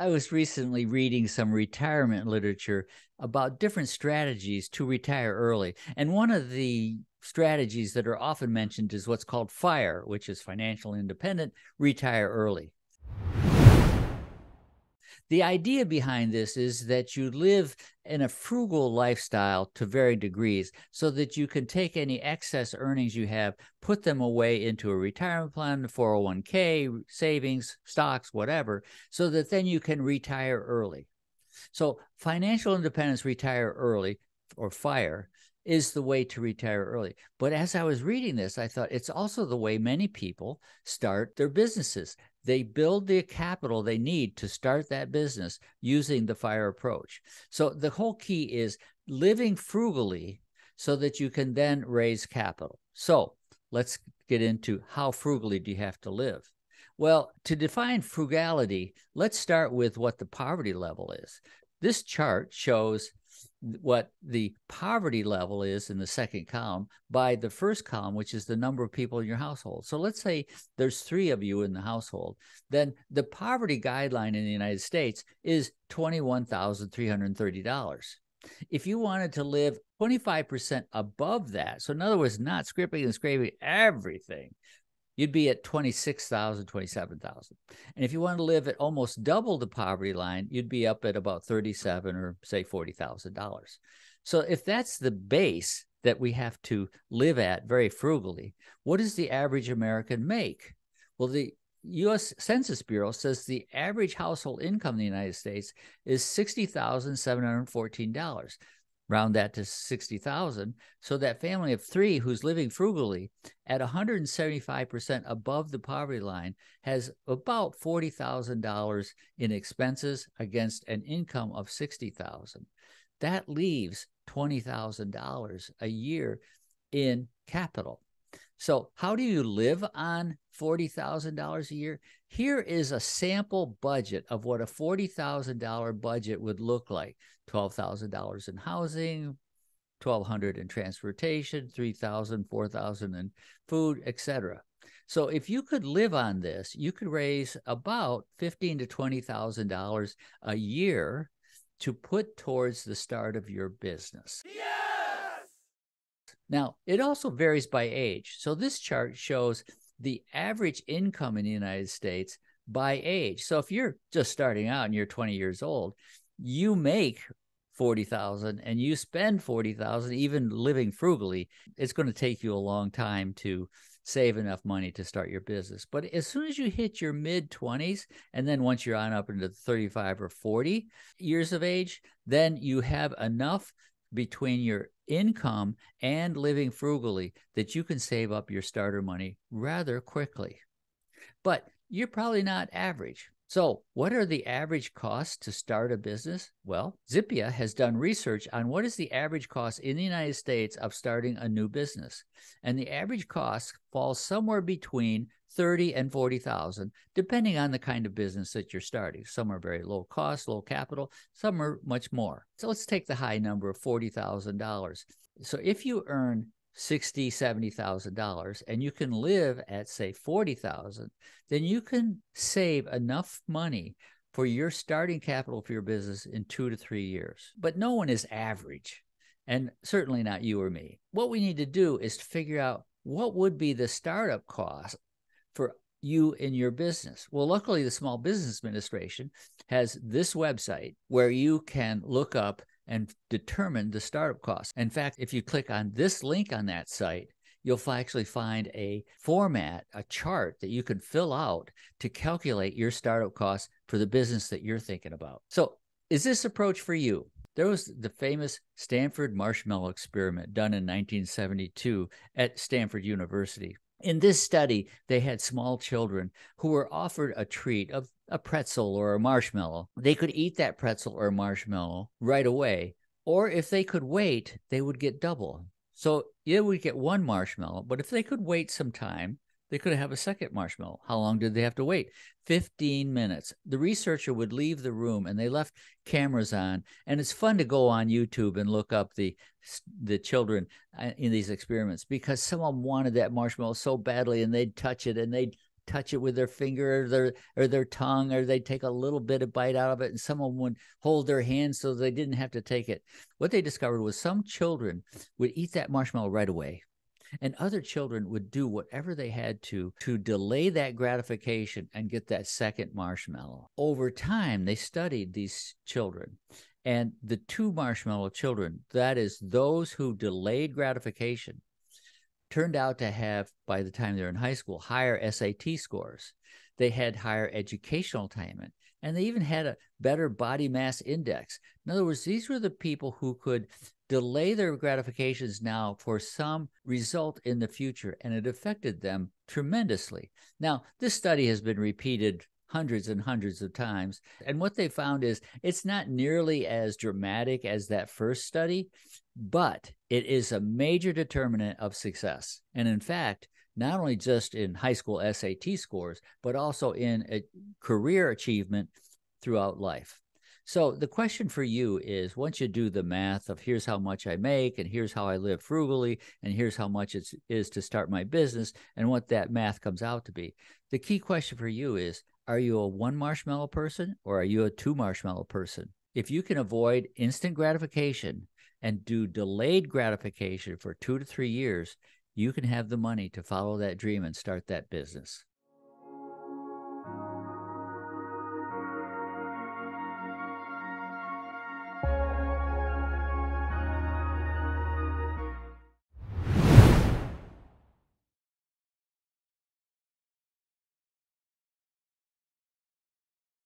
I was recently reading some retirement literature about different strategies to retire early. And one of the strategies that are often mentioned is what's called FIRE, which is financial independent, retire early. The idea behind this is that you live in a frugal lifestyle to varying degrees so that you can take any excess earnings you have, put them away into a retirement plan, 401k, savings, stocks, whatever, so that then you can retire early. So, financial independence, retire early, or FIRE, is the way to retire early. But as I was reading this, I thought it's also the way many people start their businesses. They build the capital they need to start that business using the FIRE approach. So the whole key is living frugally so that you can then raise capital. So let's get into how frugally do you have to live? Well, to define frugality, let's start with what the poverty level is. This chart shows what the poverty level is in the second column by the first column, which is the number of people in your household. So let's say there's three of you in the household, then the poverty guideline in the United States is $21,330. If you wanted to live 25% above that, so in other words, not scraping and scraping everything, you'd be at 26,000, 27,000. And if you want to live at almost double the poverty line, you'd be up at about 37 or say $40,000. So if that's the base that we have to live at very frugally, what does the average American make? Well, the US Census Bureau says the average household income in the United States is $60,714 round that to 60,000. So that family of three who's living frugally at 175% above the poverty line has about $40,000 in expenses against an income of 60,000. That leaves $20,000 a year in capital. So, how do you live on $40,000 a year? Here is a sample budget of what a $40,000 budget would look like $12,000 in housing, 1200 in transportation, 3000, 4000 in food, etc. So if you could live on this, you could raise about fifteen to twenty thousand dollars a year to put towards the start of your business. Yeah! Now, it also varies by age. So this chart shows the average income in the United States by age. So if you're just starting out and you're 20 years old, you make 40,000 and you spend 40,000 even living frugally, it's going to take you a long time to save enough money to start your business. But as soon as you hit your mid 20s, and then once you're on up into 35 or 40 years of age, then you have enough between your income and living frugally that you can save up your starter money rather quickly. But you're probably not average. So, what are the average costs to start a business? Well, Zippia has done research on what is the average cost in the United States of starting a new business. And the average cost falls somewhere between 30 and 40,000 depending on the kind of business that you're starting. Some are very low cost, low capital, some are much more. So let's take the high number of $40,000. So if you earn sixty, seventy thousand dollars, and you can live at say forty thousand, then you can save enough money for your starting capital for your business in two to three years. But no one is average, and certainly not you or me. What we need to do is to figure out what would be the startup cost for you in your business. Well, luckily, the Small Business Administration has this website where you can look up and determine the startup costs. In fact, if you click on this link on that site, you'll actually find a format, a chart that you can fill out to calculate your startup costs for the business that you're thinking about. So, is this approach for you? There was the famous Stanford marshmallow experiment done in 1972 at Stanford University. In this study, they had small children who were offered a treat of a pretzel or a marshmallow. They could eat that pretzel or marshmallow right away, or if they could wait, they would get double. So they would get one marshmallow, but if they could wait some time, they could have a second marshmallow. How long did they have to wait? 15 minutes. The researcher would leave the room and they left cameras on. And it's fun to go on YouTube and look up the the children uh, in these experiments because some of them wanted that marshmallow so badly and they'd touch it and they'd touch it with their finger or their or their tongue, or they'd take a little bit of bite out of it, and someone would hold their hand so they didn't have to take it. What they discovered was some children would eat that marshmallow right away and other children would do whatever they had to to delay that gratification and get that second marshmallow. Over time, they studied these children. And the two marshmallow children, that is, those who delayed gratification, turned out to have, by the time they're in high school, higher SAT scores. They had higher educational attainment, and they even had a better body mass index. In other words, these were the people who could delay their gratifications now for some result in the future, and it affected them tremendously. Now, this study has been repeated hundreds and hundreds of times. And what they found is it's not nearly as dramatic as that first study, but it is a major determinant of success. And in fact, not only just in high school SAT scores, but also in career achievement throughout life. So the question for you is once you do the math of here's how much I make and here's how I live frugally and here's how much it is to start my business and what that math comes out to be. The key question for you is are you a one marshmallow person or are you a two marshmallow person? If you can avoid instant gratification and do delayed gratification for 2 to 3 years, you can have the money to follow that dream and start that business.